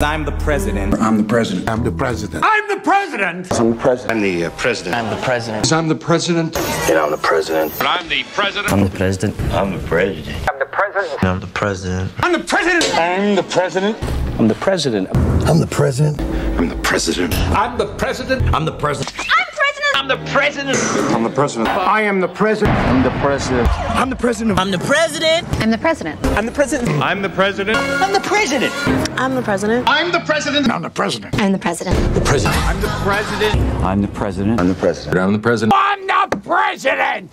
I'm the president. I'm the president. I'm the president. I'm the president. I'm the president. I'm the uh, president. I'm the president. I'm the president. And I'm the president. I'm the president. I'm the president. I'm the president. I'm the president. I'm the president. I'm the president. I'm the president. I'm the president. I'm the president. I'm the president. I'm the president. I'm the president. I'm the president. I'm the president. I am the president. I'm the president. I'm the president. I'm the president. I'm the president. I'm the president. I'm the president. I'm the president. I'm the president. I'm the president. I'm the president. I'm the president. The president. I'm the president. I'm the president. I'm the president. I'm the president. I'm the president.